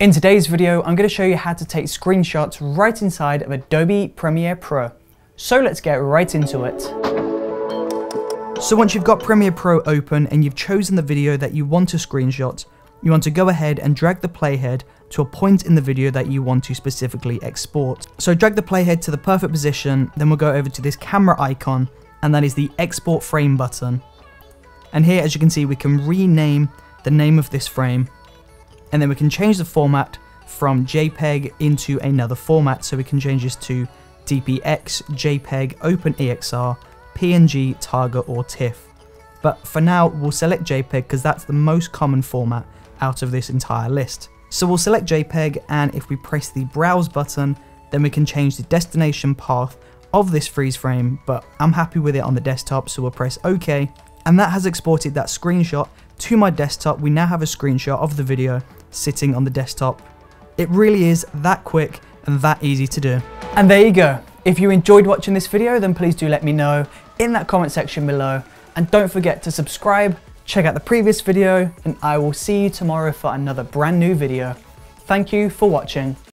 In today's video, I'm going to show you how to take screenshots right inside of Adobe Premiere Pro. So let's get right into it. So once you've got Premiere Pro open and you've chosen the video that you want to screenshot, you want to go ahead and drag the playhead to a point in the video that you want to specifically export. So drag the playhead to the perfect position, then we'll go over to this camera icon, and that is the export frame button. And here, as you can see, we can rename the name of this frame, and then we can change the format from JPEG into another format. So we can change this to DPX, JPEG, OpenEXR, PNG, Targa, or TIFF. But for now, we'll select JPEG because that's the most common format out of this entire list. So we'll select JPEG and if we press the browse button, then we can change the destination path of this freeze frame, but I'm happy with it on the desktop, so we'll press OK. And that has exported that screenshot to my desktop. We now have a screenshot of the video sitting on the desktop. It really is that quick and that easy to do. And there you go. If you enjoyed watching this video, then please do let me know in that comment section below. And don't forget to subscribe, check out the previous video, and I will see you tomorrow for another brand new video. Thank you for watching.